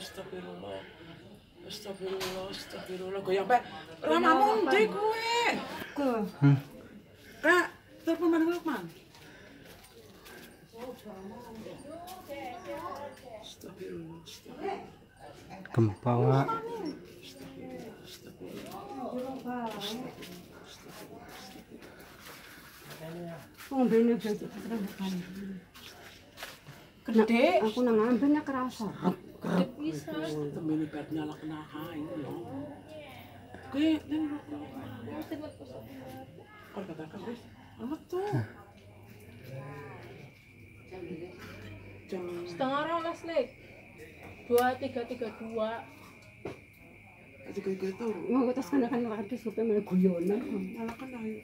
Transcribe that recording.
astagfirullah. Astagfirullah, astagfirullah. Goyang pe. Ramamu ndi kowe? Ke. Kak, telepon mana Lukman? Gempa keterangan. Gede. Aku nang ambilnya kerasa. Temene bet nyala kena kain lho. Kowe nang Kau katakan wis, amat tuh. Jam setengah rolas lek dua tiga tiga dua tiga tiga tahu. Mau tas kan kan lagi supaya malah guyonan. Malah kan ayo.